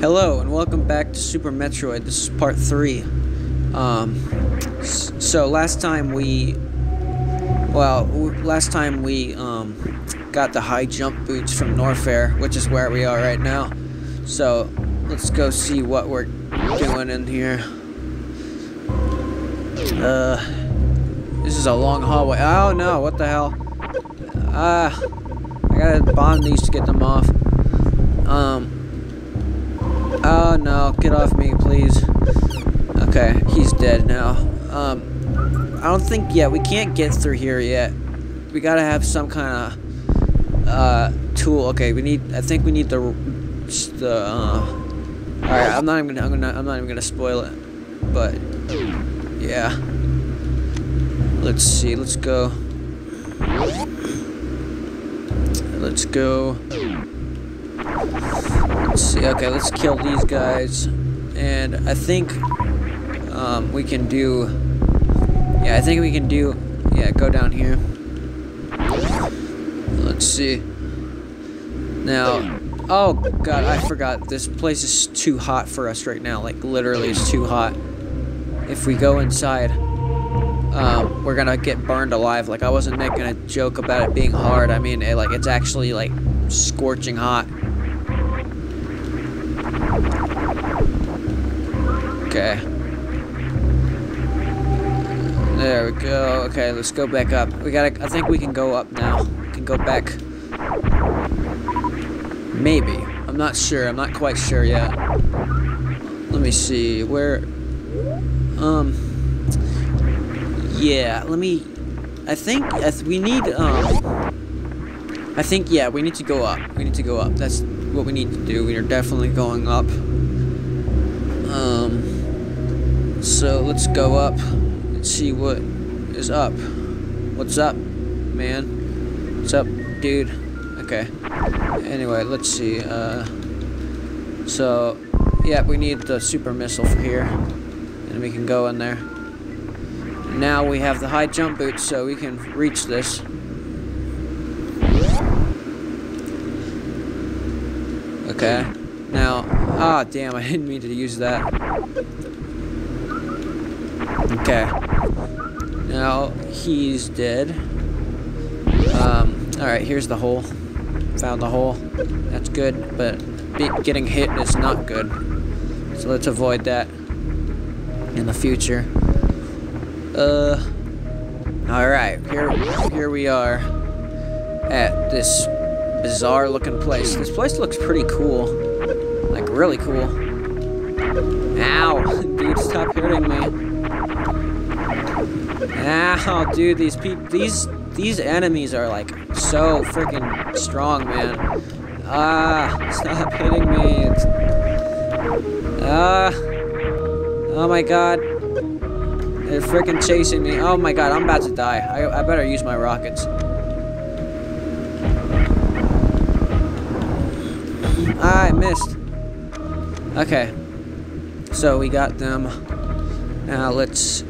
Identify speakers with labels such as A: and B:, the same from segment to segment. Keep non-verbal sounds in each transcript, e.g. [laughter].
A: Hello and welcome back to Super Metroid. This is part three. Um, so last time we, well, last time we um, got the high jump boots from Norfair, which is where we are right now. So let's go see what we're doing in here. Uh, this is a long hallway. Oh no! What the hell? Ah, I gotta bomb these to get them off. Um. Oh no, get off me, please. Okay, he's dead now. Um, I don't think, yeah, we can't get through here yet. We gotta have some kind of, uh, tool. Okay, we need, I think we need the, the, uh, alright, I'm not even gonna, I'm gonna, I'm not even gonna spoil it. But, yeah. Let's see, let's go. Let's go. Let's see. Okay, let's kill these guys, and I think um, we can do. Yeah, I think we can do. Yeah, go down here. Let's see. Now, oh god, I forgot. This place is too hot for us right now. Like literally, it's too hot. If we go inside, um, we're gonna get burned alive. Like I wasn't making a joke about it being hard. I mean, it, like it's actually like scorching hot. Okay. There we go. Okay, let's go back up. We gotta. I think we can go up now. We can go back. Maybe. I'm not sure. I'm not quite sure yet. Let me see. Where. Um. Yeah. Let me. I think th we need. Um. I think yeah. We need to go up. We need to go up. That's what we need to do. We are definitely going up. Um. So let's go up and see what is up. What's up, man? What's up, dude? Okay. Anyway, let's see. Uh, so, yeah, we need the super missile for here, and we can go in there. Now we have the high jump boots, so we can reach this. Okay. Now, ah, damn, I didn't mean to use that. Okay. Now he's dead. Um, alright, here's the hole. Found the hole. That's good, but getting hit is not good. So let's avoid that in the future. Uh, alright, here, here we are at this bizarre looking place. This place looks pretty cool. Like, really cool. Ow! [laughs] Dude, stop hitting me. Ow, dude, these peop these these enemies are like so freaking strong, man. Ah, stop hitting me. It's, ah, oh my god. They're freaking chasing me. Oh my god, I'm about to die. I, I better use my rockets. Ah, I missed. Okay. So we got them. Now let's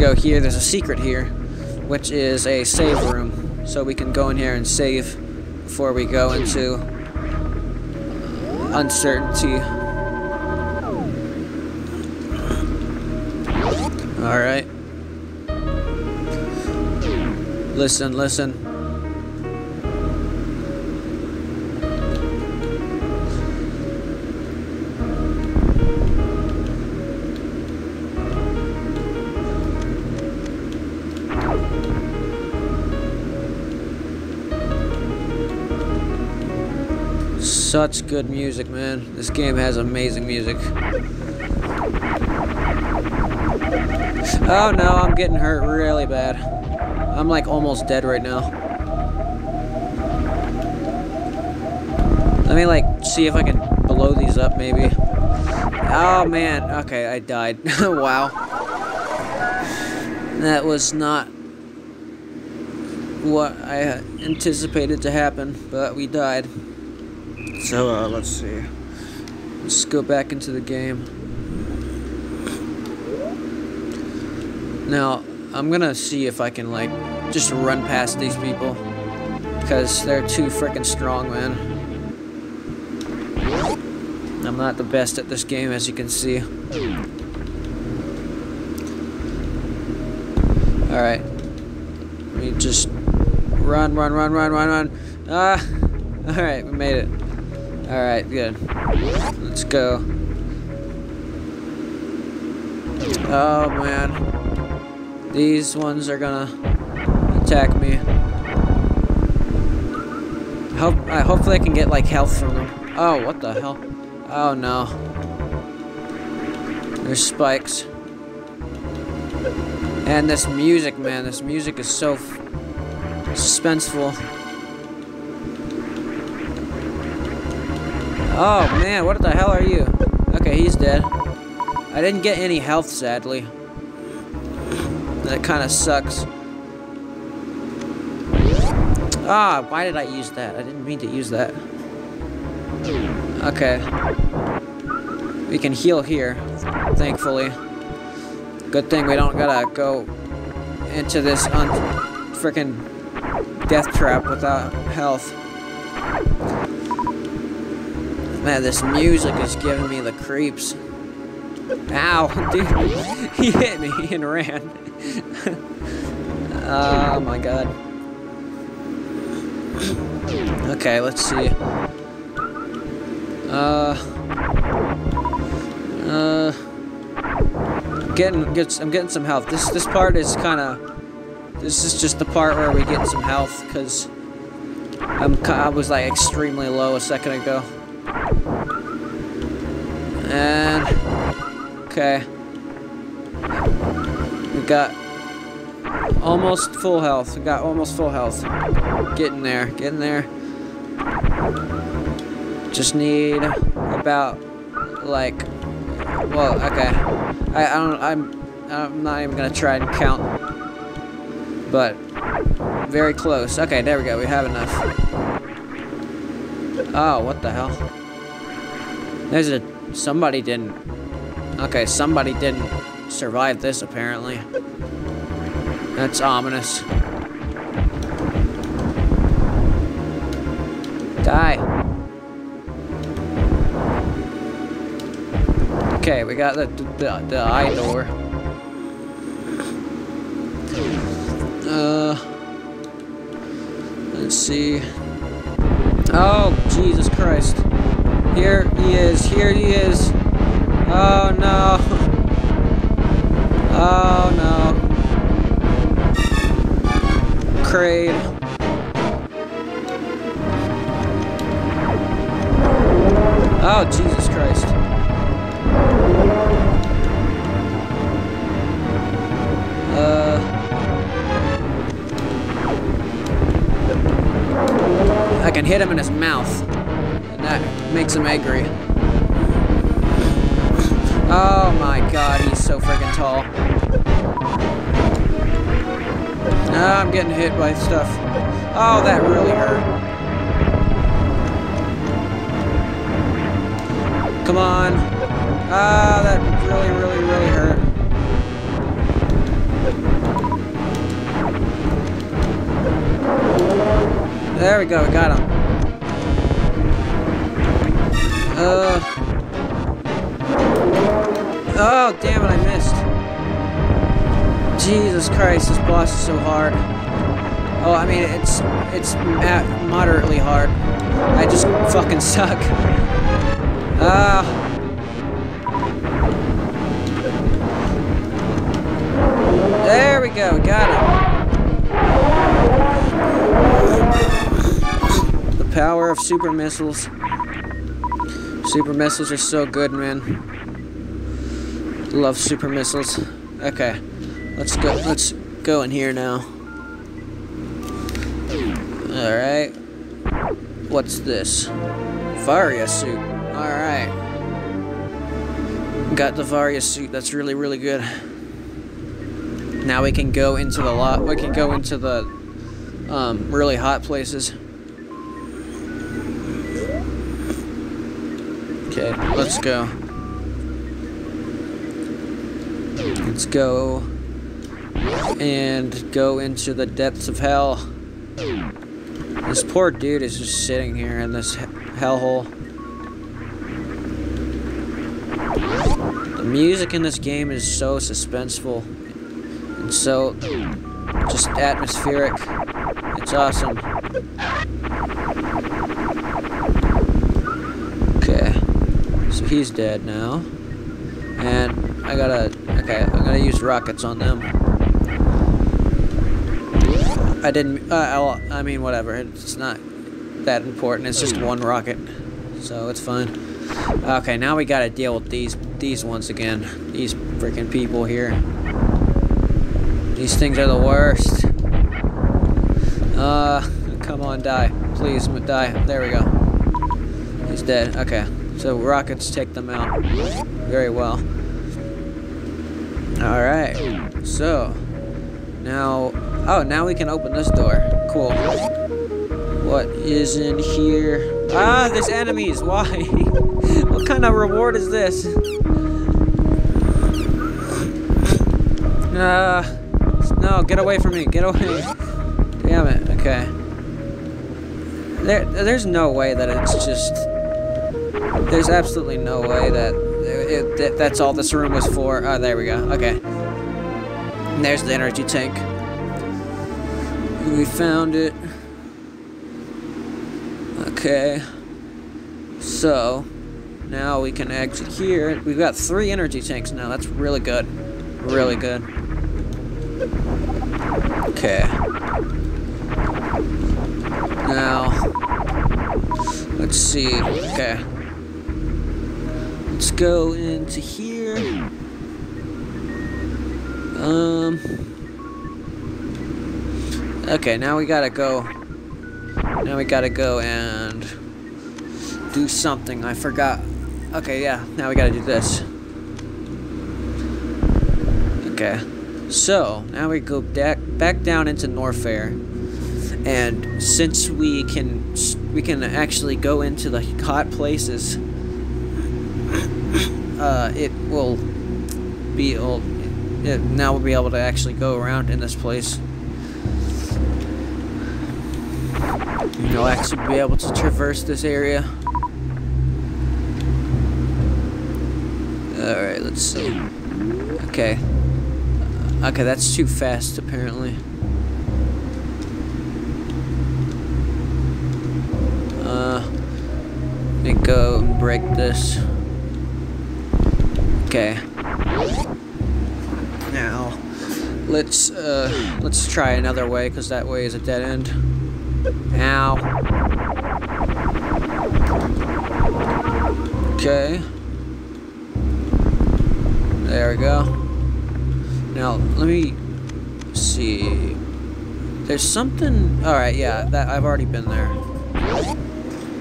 A: go here. There's a secret here, which is a save room. So we can go in here and save before we go into uncertainty. Alright. Listen, listen. Such good music, man. This game has amazing music. Oh no, I'm getting hurt really bad. I'm like almost dead right now. Let me like see if I can blow these up maybe. Oh man, okay, I died. [laughs] wow. That was not what I anticipated to happen, but we died. So, uh, let's see. Let's go back into the game. Now, I'm gonna see if I can, like, just run past these people. Because they're too freaking strong, man. I'm not the best at this game, as you can see. Alright. Let me just run, run, run, run, run, run. Ah! [laughs] Alright, we made it. Alright, good. Let's go. Oh, man. These ones are gonna attack me. Hope, I hopefully I can get, like, health from them. Oh, what the hell? Oh, no. There's spikes. And this music, man, this music is so suspenseful. Oh, man, what the hell are you? Okay, he's dead. I didn't get any health, sadly. That kind of sucks. Ah, why did I use that? I didn't mean to use that. Okay. We can heal here, thankfully. Good thing we don't gotta go into this un freaking death trap without health. Man, this music is giving me the creeps. Ow, [laughs] dude. he hit me and ran. [laughs] oh my god. Okay, let's see. Uh. Uh getting gets I'm getting some health. This this part is kind of this is just the part where we get some health because I'm I was like extremely low a second ago. And okay, we got almost full health. We got almost full health. Getting there, getting there. Just need about like well, okay. I, I don't. I'm. I'm not even gonna try and count. But very close. Okay, there we go. We have enough. Oh, what the hell? There's a. Somebody didn't. Okay, somebody didn't survive this apparently. That's ominous. Die. Okay, we got the, the, the eye door. Uh, let's see. Oh, Jesus Christ. Here he is. Here he is. Oh, no. Oh, no. Kraid. Oh, Jesus Christ. Uh, I can hit him in his mouth. Makes him angry. Oh my god, he's so freaking tall. Ah, I'm getting hit by stuff. Oh, that really hurt. Come on. Ah, that really, really, really hurt. There we go, we got him. Uh. Oh, damn it, I missed. Jesus Christ, this boss is so hard. Oh, I mean, it's it's moderately hard. I just fucking suck. Ah. There we go, got it. The power of super missiles. Super missiles are so good, man. Love super missiles. Okay, let's go. Let's go in here now. All right. What's this? Varia suit. Alright. Got the Varia suit. That's really, really good. Now we can go into the lot. We can go into the um, really hot places. Okay, let's go. Let's go and go into the depths of hell. This poor dude is just sitting here in this hellhole. The music in this game is so suspenseful and so just atmospheric. It's awesome. Okay. So he's dead now. And I gotta, okay, I'm gonna use rockets on them. I didn't, uh, I mean, whatever, it's not that important, it's just one rocket, so it's fine. Okay, now we gotta deal with these, these ones again, these freaking people here. These things are the worst. Uh, come on, die. Please, die. There we go. He's dead. Okay. So rockets take them out very well. Alright. So, now... Oh, now we can open this door. Cool. What is in here? Ah, there's enemies. [laughs] Why? what kind of reward is this? Uh, no, get away from me. Get away. Damn it. Okay. There, there's no way that it's just... There's absolutely no way that it, it, that's all this room was for. Oh, there we go. Okay. And there's the energy tank. We found it. Okay. So, now we can exit here. We've got three energy tanks now. That's really good. Really good. Okay. Now, let's see. Okay. Let's go into here. Um. Okay, now we gotta go. Now we gotta go and do something. I forgot. Okay, yeah. Now we gotta do this. Okay. So, now we go back, back down into Norfair. And since we can we can actually go into the hot places, uh, it will be old. It, now we'll be able to actually go around in this place. You'll actually be able to traverse this area. Alright, let's see. Okay. Okay, that's too fast, apparently. Uh, let me go and break this. Okay. Now, let's, uh, let's try another way, because that way is a dead end. Ow. Okay. There we go. Now, let me see. There's something... Alright, yeah, that I've already been there.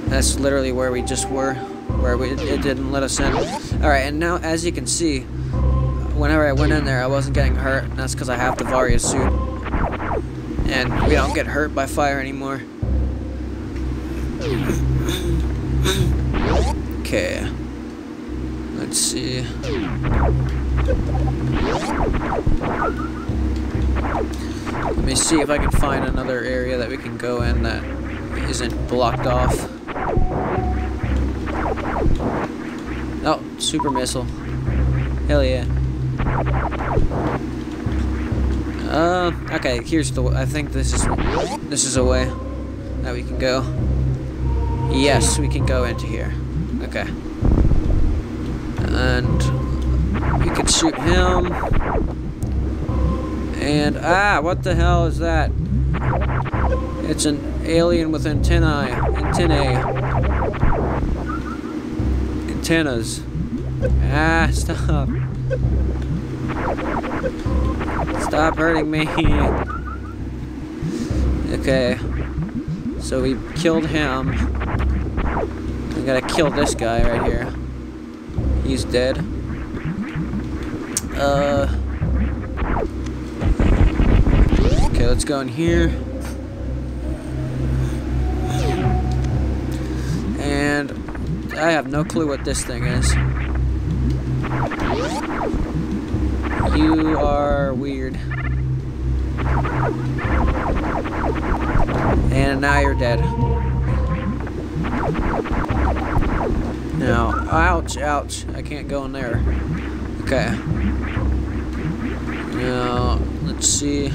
A: That's literally where we just were. Where we, it didn't let us in. Alright, and now, as you can see, whenever I went in there, I wasn't getting hurt. And that's because I have the Varia suit. And we don't get hurt by fire anymore. Okay. Let's see. Let me see if I can find another area that we can go in that isn't blocked off. Oh, super missile. Hell yeah. Uh, okay, here's the, I think this is, this is a way that we can go. Yes, we can go into here. Okay. And we can shoot him. And, ah, what the hell is that? It's an alien with antennae. Antennae. Antennas. Ah, stop. Stop hurting me. Okay. So we killed him. We gotta kill this guy right here. He's dead. Uh. Okay, let's go in here. I have no clue what this thing is. You are weird. And now you're dead. Now, Ouch, ouch. I can't go in there. Okay. Now, let's see.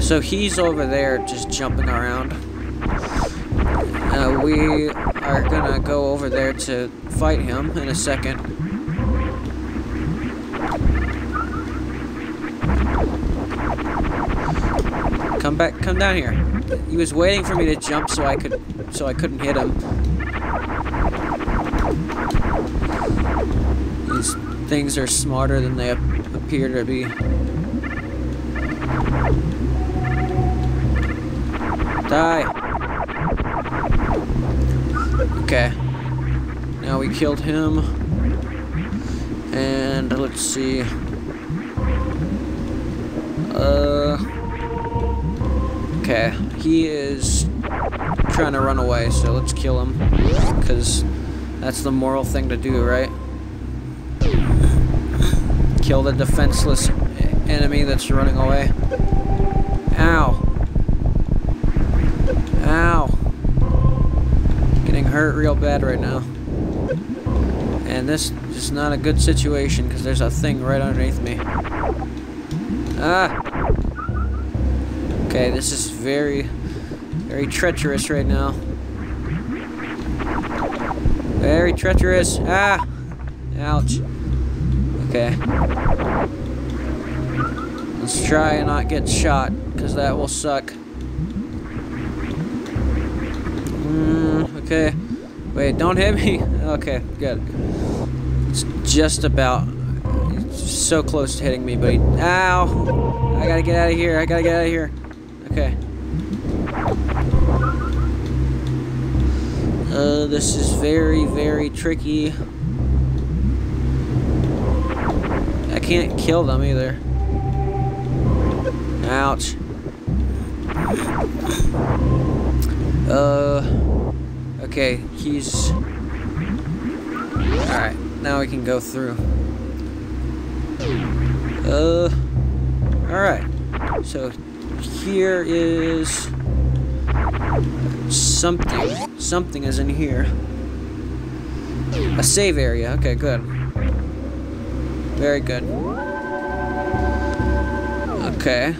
A: So he's over there just jumping around. Uh, we are gonna go over there to fight him in a second. Come back, come down here. He was waiting for me to jump so I could, so I couldn't hit him. These things are smarter than they appear to be. Die. Okay. Now we killed him. And let's see. Uh. Okay. He is trying to run away, so let's kill him. Because that's the moral thing to do, right? Kill the defenseless enemy that's running away. Ow. Hurt real bad right now. And this is not a good situation because there's a thing right underneath me. Ah! Okay, this is very, very treacherous right now. Very treacherous. Ah! Ouch. Okay. Let's try and not get shot, because that will suck. Mm, okay. Wait, don't hit me. [laughs] Okay, good. It's just about so close to hitting me, but he, ow! I gotta get out of here. I gotta get out of here. Okay. Uh, this is very, very tricky. I can't kill them either. Ouch. Uh, okay, he's... Alright, now we can go through. Uh, alright. So, here is something. Something is in here. A save area. Okay, good. Very good. Okay.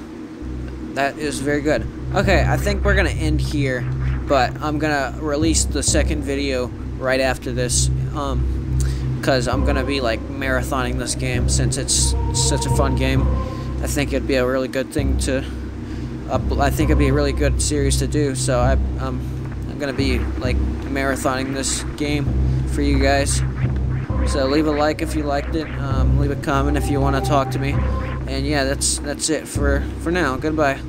A: That is very good. Okay, I think we're gonna end here, but I'm gonna release the second video right after this, um, because I'm gonna be like marathoning this game since it's such a fun game. I think it'd be a really good thing to up, I think it'd be a really good series to do. So I, um, I'm gonna be like marathoning this game for you guys. So leave a like if you liked it. Um, leave a comment if you want to talk to me. And yeah, that's that's it for for now. Goodbye.